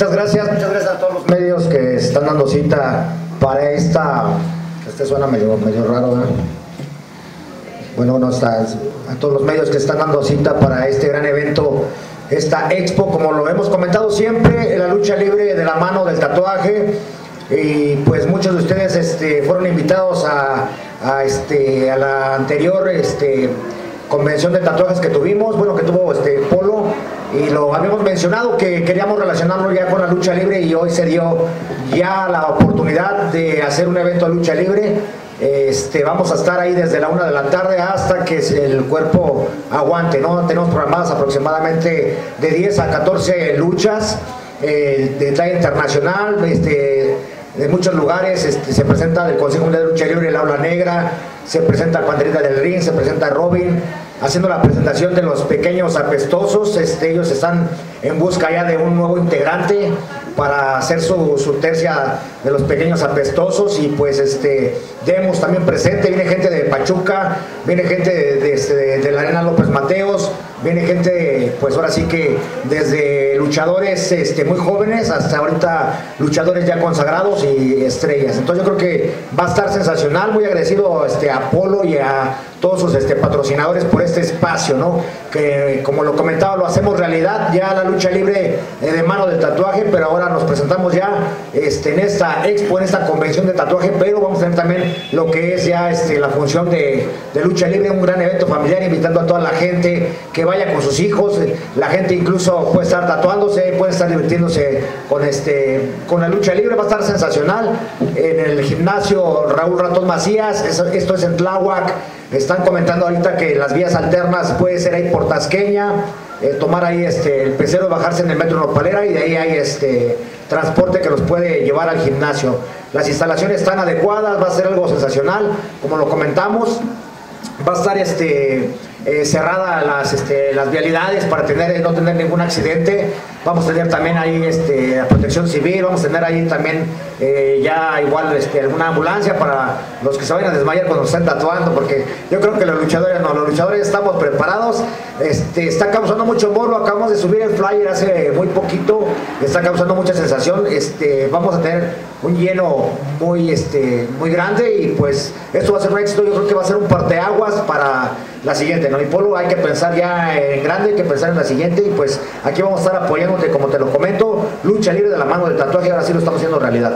Muchas gracias, muchas gracias a todos los medios que están dando cita para esta. Este suena medio, medio raro, ¿verdad? Bueno, no está, a todos los medios que están dando cita para este gran evento, esta expo, como lo hemos comentado siempre, la lucha libre de la mano del tatuaje. Y pues muchos de ustedes este, fueron invitados a, a, este, a la anterior este, convención de tatuajes que tuvimos, bueno, que tuvo este y lo habíamos mencionado que queríamos relacionarlo ya con la lucha libre y hoy se dio ya la oportunidad de hacer un evento de lucha libre. Este, vamos a estar ahí desde la una de la tarde hasta que el cuerpo aguante, ¿no? Tenemos programadas aproximadamente de 10 a 14 luchas eh, de talla internacional, este, de muchos lugares, este, se presenta del Consejo Mundial de Lucha Libre el Aula Negra, se presenta Panderita del Ring, se presenta Robin, haciendo la presentación de los pequeños apestosos, este, ellos están en busca ya de un nuevo integrante para hacer su, su, tercia de los pequeños apestosos y pues este Demos también presente, viene gente de Pachuca, viene gente este, de, la Arena López Mateos, viene gente pues ahora sí que desde luchadores este, muy jóvenes hasta ahorita luchadores ya consagrados y estrellas. Entonces yo creo que va a estar sensacional, muy agradecido este, a Polo y a todos sus este, patrocinadores por este espacio, ¿no? Que como lo comentaba, lo hacemos realidad, ya la lucha libre eh, de mano del tatuaje, pero ahora nos presentamos ya este, en expo, en esta convención de tatuaje, pero vamos a tener también lo que es ya este, la función de, lucha libre, un gran evento familiar, invitando a toda la gente que vaya con sus hijos, la gente incluso puede estar tatuándose, puede estar divirtiéndose con, este, con la lucha libre, va a estar sensacional. En el gimnasio Raúl Ratón Macías, esto es en Tláhuac, están comentando ahorita que las vías alternas puede ser ahí por Tasqueña, eh, tomar ahí este, el pecero, bajarse en el metro Nopalera y de ahí hay este transporte que los puede llevar al gimnasio. Las instalaciones están adecuadas, va a ser algo sensacional, como lo comentamos, va a estar este eh, cerrada las, este, las vialidades para tener, no tener ningún accidente. Vamos a tener también ahí este, la protección civil, vamos a tener ahí también eh, ya igual este, alguna ambulancia para los que se vayan a desmayar cuando estén tatuando, porque yo creo que los luchadores no, los luchadores estamos preparados. Este, está causando mucho morbo, acabamos de subir el flyer hace muy poquito, está causando mucha sensación. Este, vamos a tener un lleno muy, este, muy grande y pues esto va a ser un éxito, yo creo que va a ser un parteaguas para la siguiente, ¿no? Y Polo hay que pensar ya en grande, hay que pensar en la siguiente y pues aquí vamos a estar apoyándote, como te lo comento, lucha libre de la mano del tatuaje, ahora sí lo estamos haciendo realidad.